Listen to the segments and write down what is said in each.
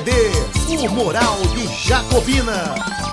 CD, o Moral de Jacobina.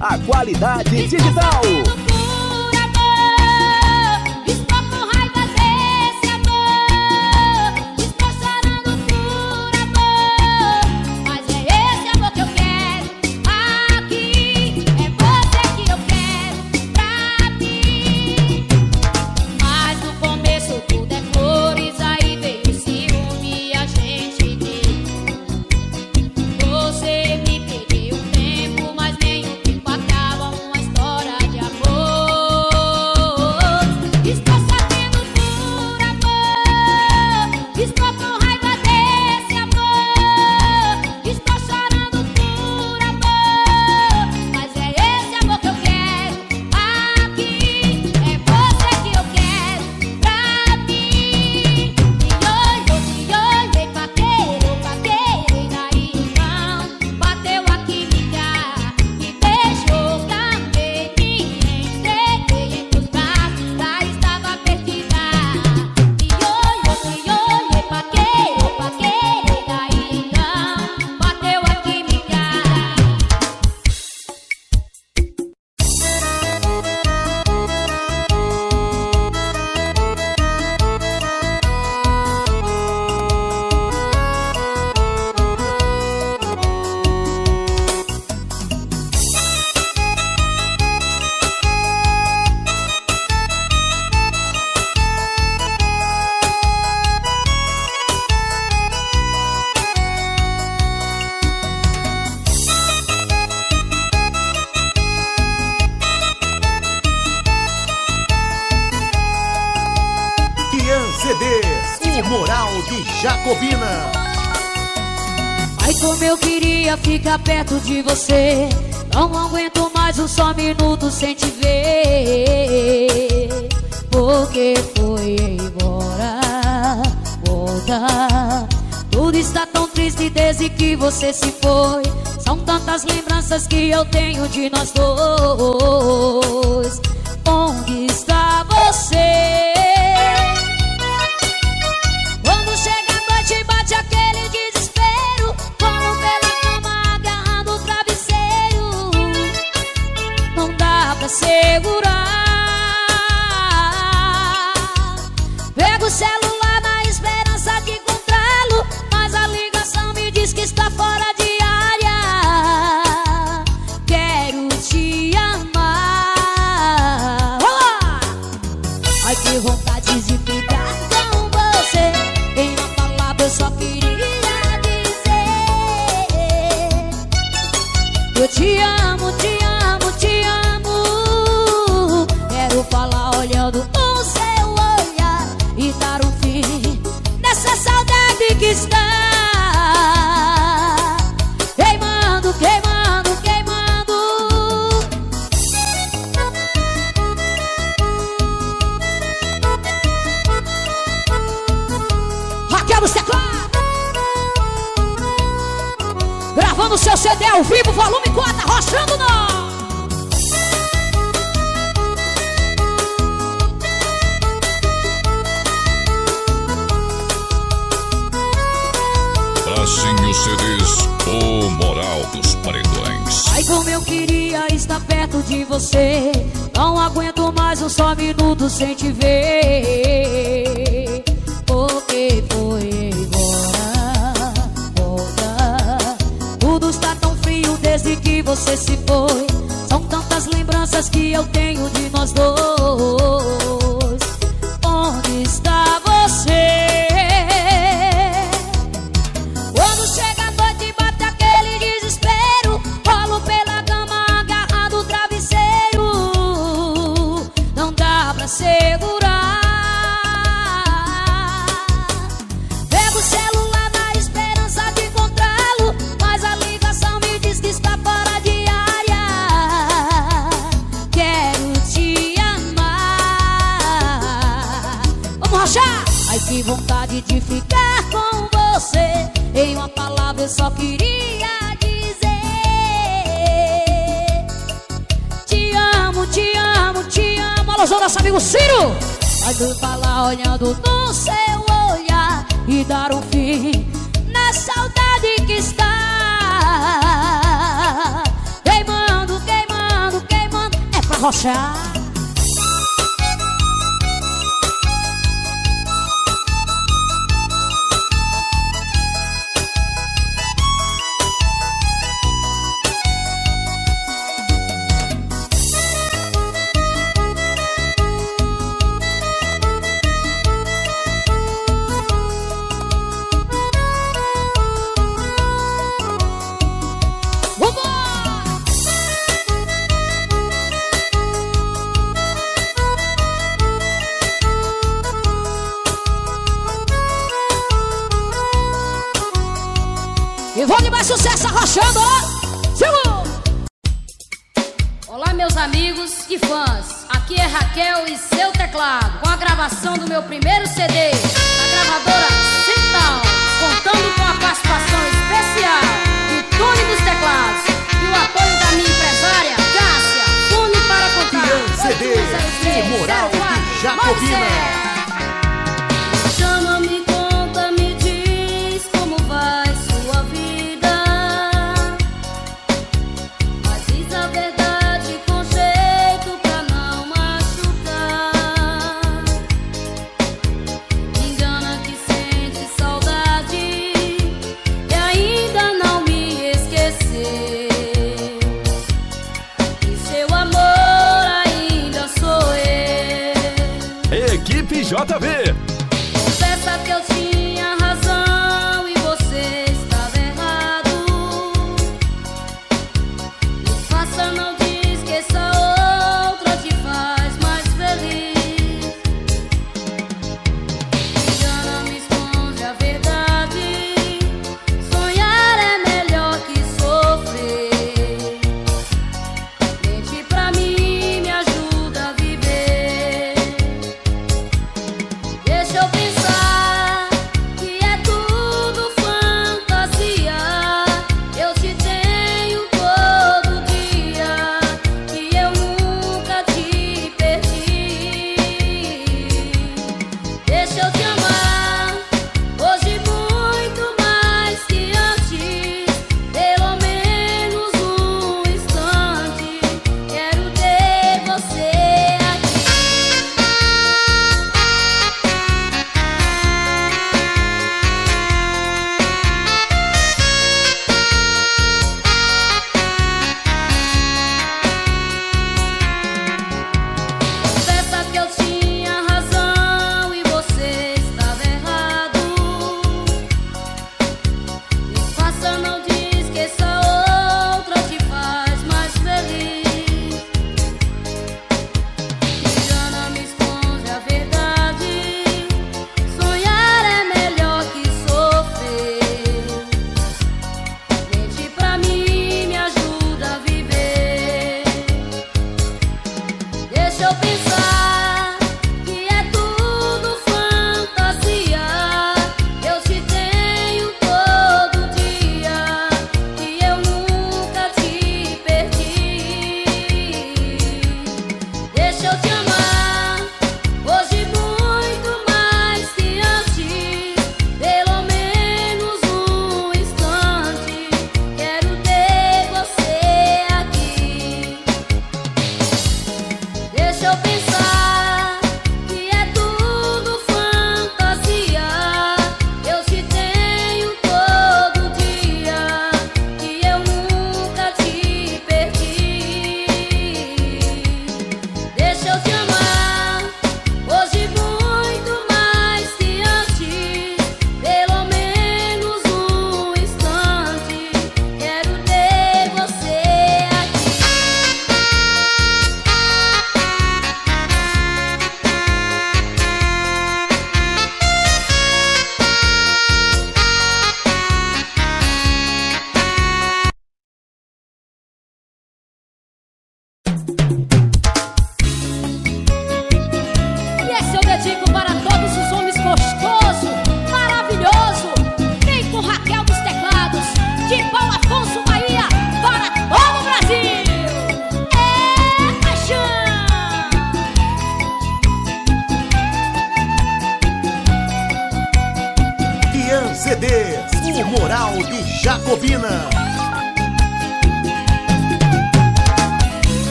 A qualidade digital. de você. Não aguento mais um só minuto sem te ver. Porque foi embora, volta. Tudo está tão triste desde que você se foi. São tantas lembranças que eu tenho de nós dois. Onde está você? E vou de mais sucesso arrochando, ó. Olá, meus amigos e fãs. Aqui é Raquel e seu teclado. Com a gravação do meu primeiro CD, da gravadora Sintal. Contando com a participação especial do Tony dos Teclados e o apoio da minha empresária, Cássia. Tune para contar. CD, de Moral 04, Jacobina. Chama-me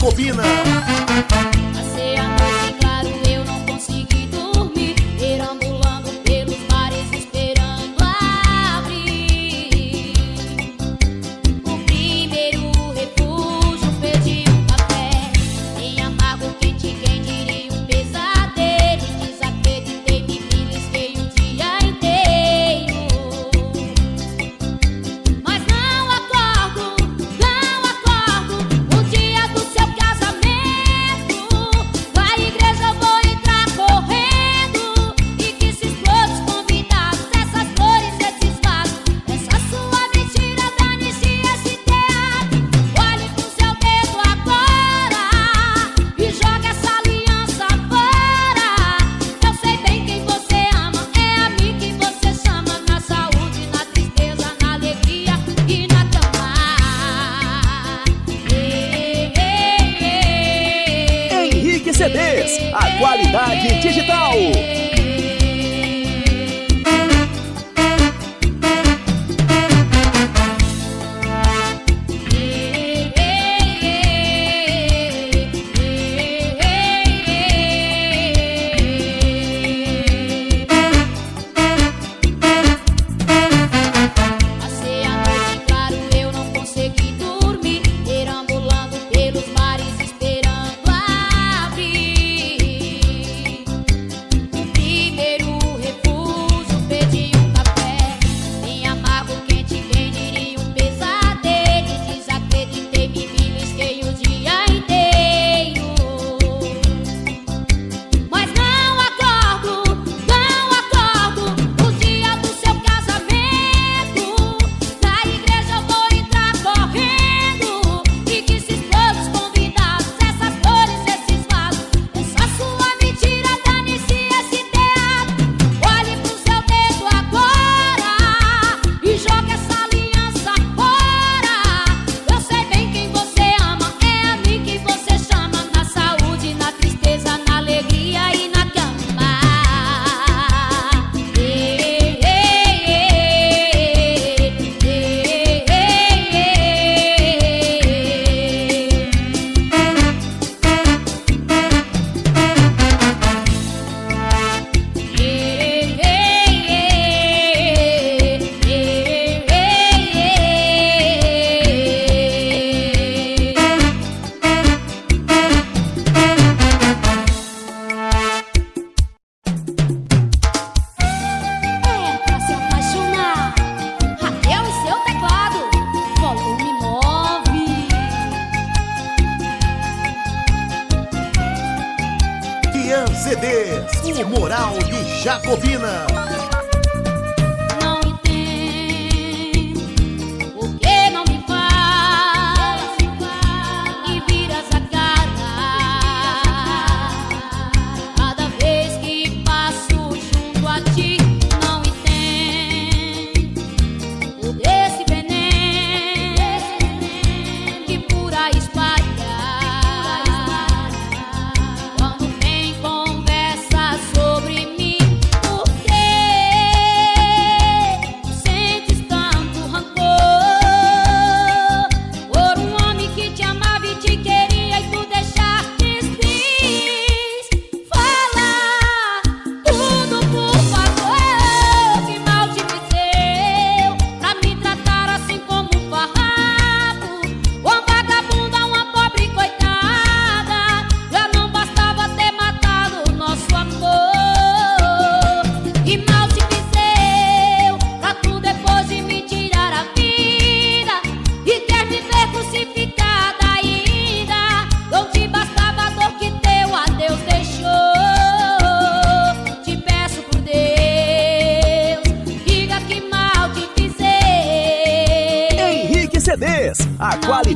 Jacobina.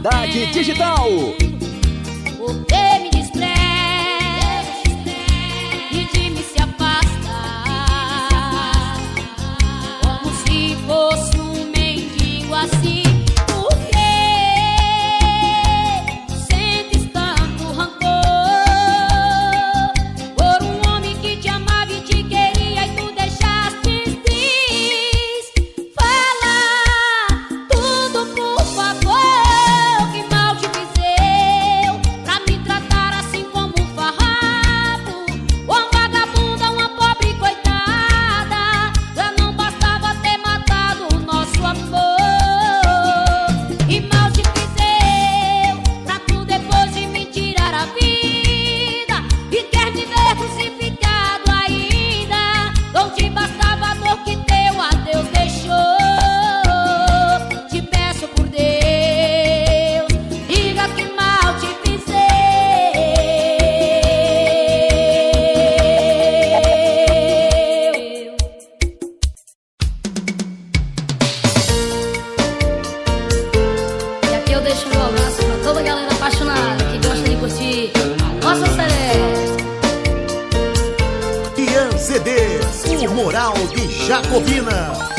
A qualidade digital. Moral de Jacobina.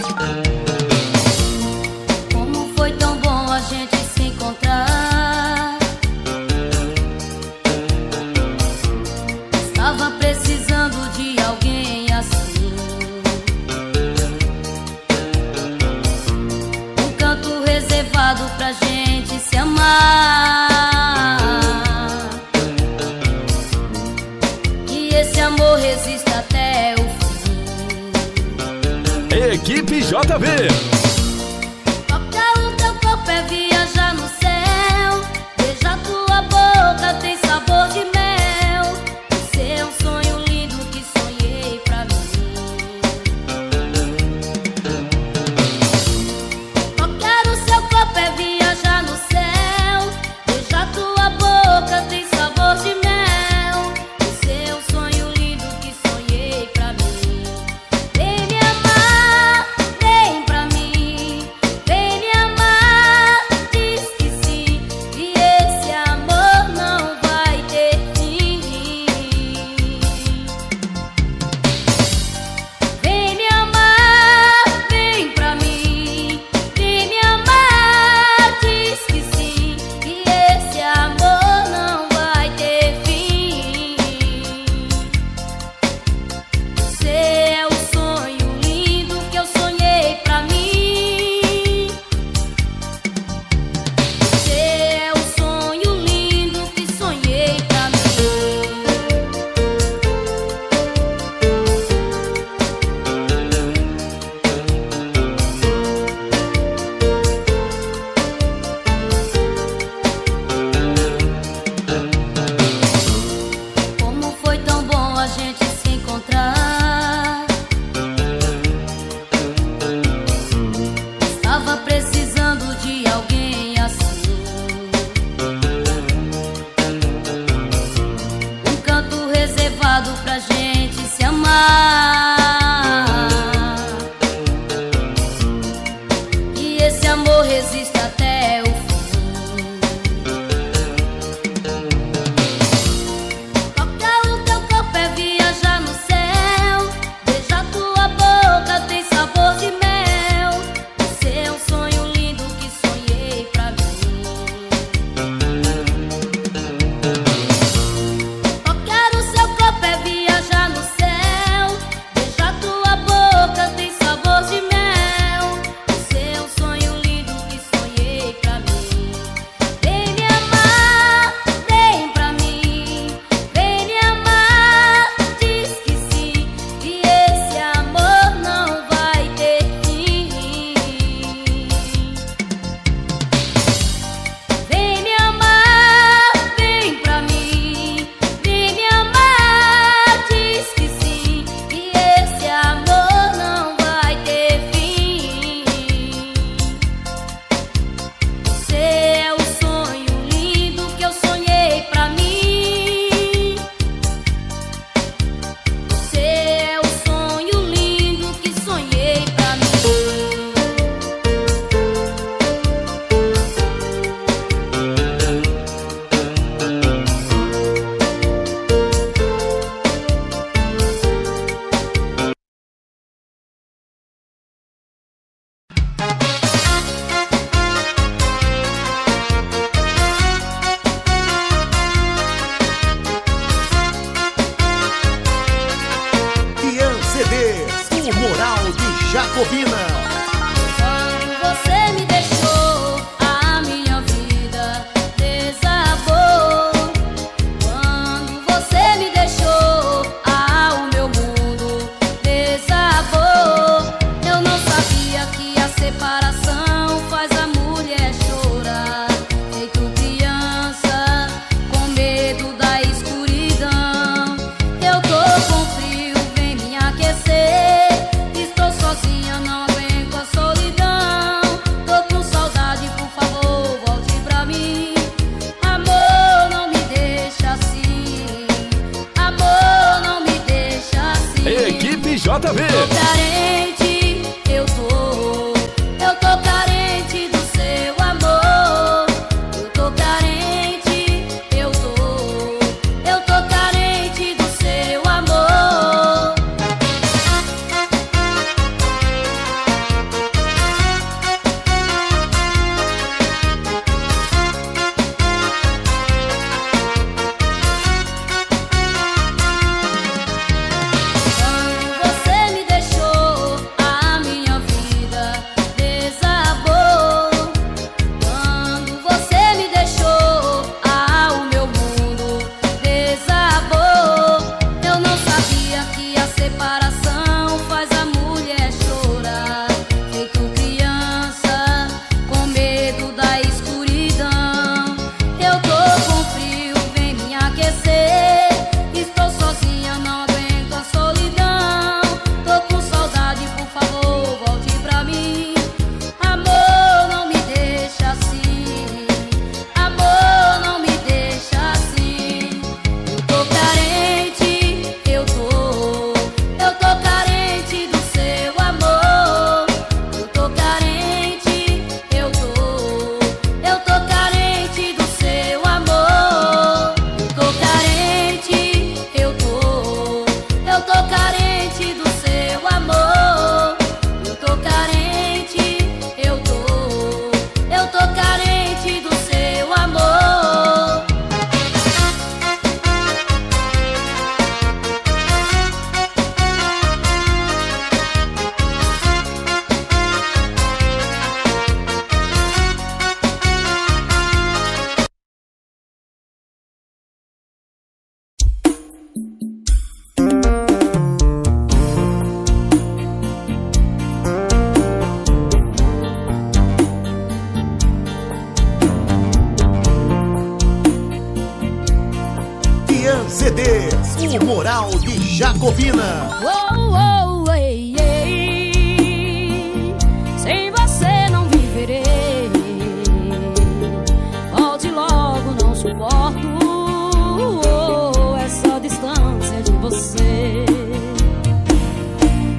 suporto oh, é oh, essa distância de você.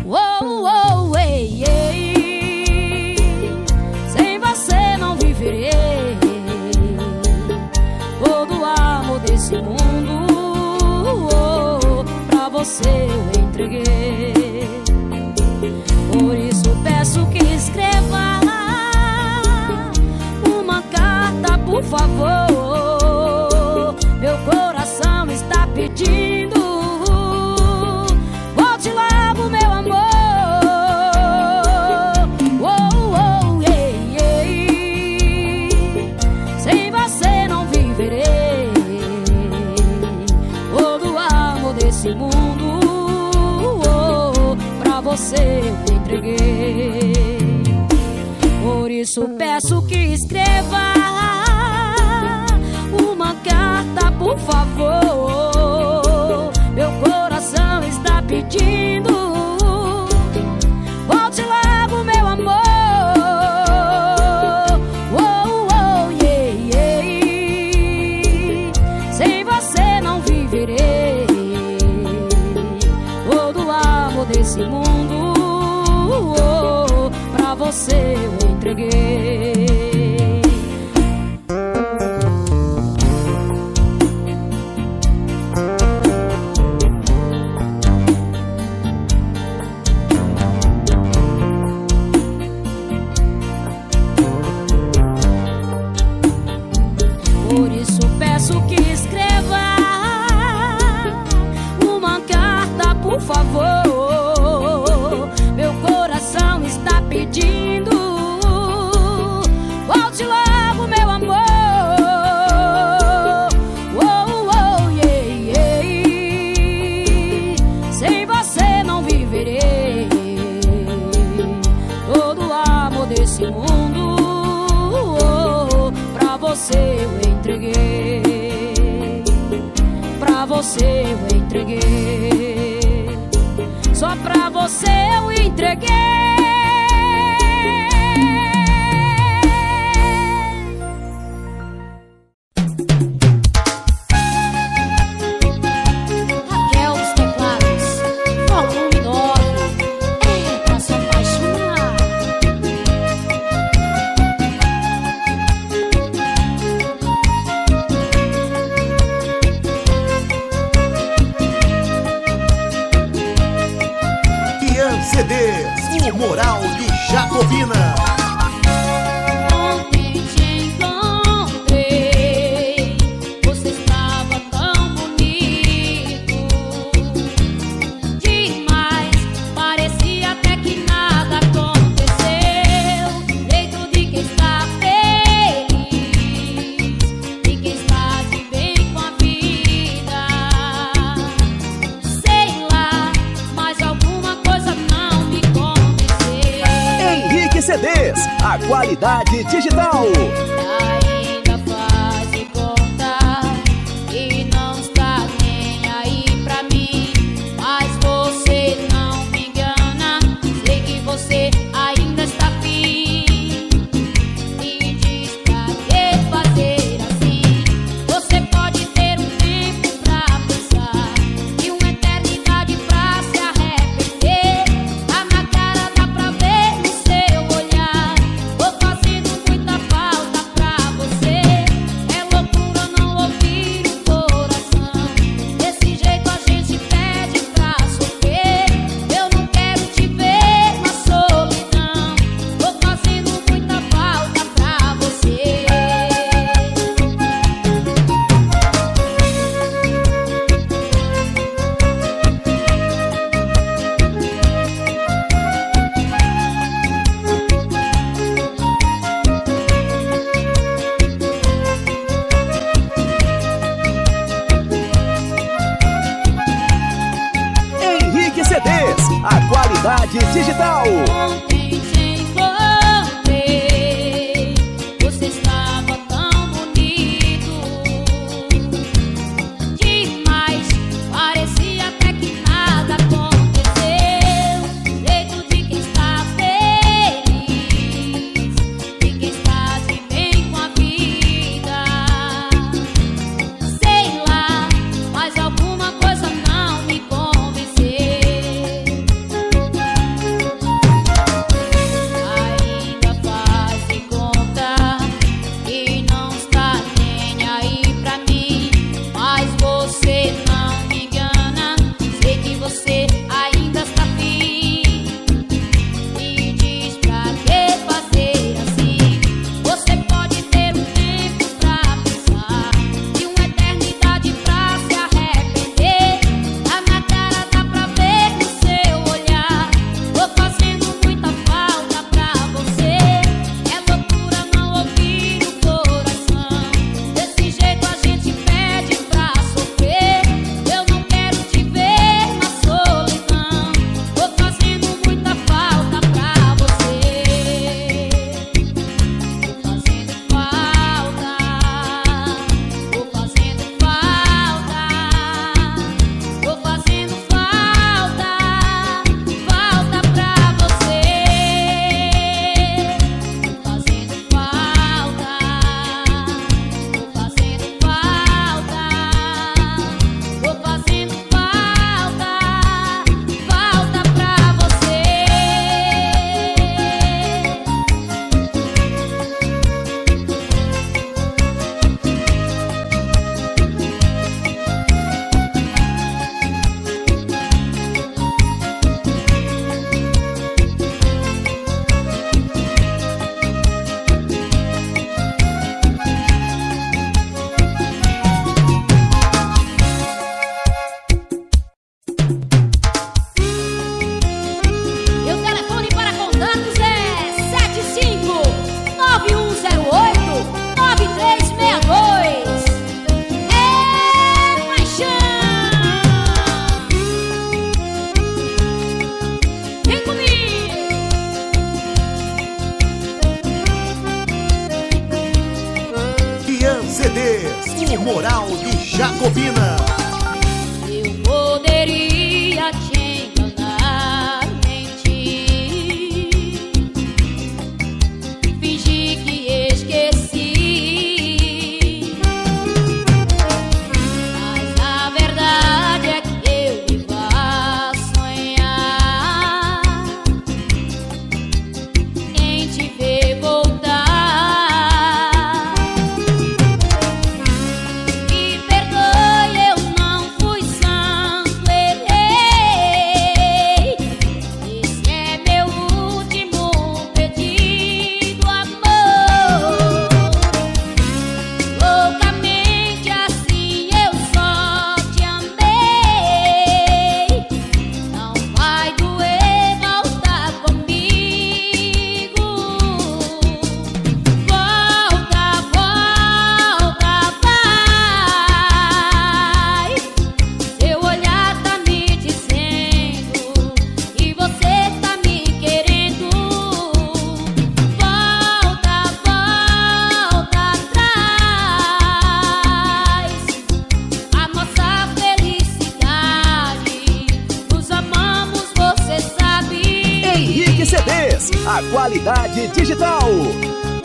Oh, oh, ei, ei, sem você não viverei. Todo amor desse mundo oh, pra você eu entreguei. peço que escreva uma carta, por favor. Meu coração está pedindo. Volte lá, meu amor. Oh, oh, yeah, yeah. Sem você não viverei todo o amor desse mundo. Oh, pra você eu entreguei. CD O Moral de Jacobina. CDs, o Moral de Jacobina. qualidade digital.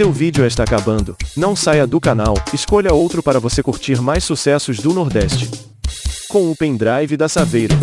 Seu vídeo está acabando. Não saia do canal, escolha outro para você curtir mais sucessos do Nordeste. Com o pendrive da Saveiro.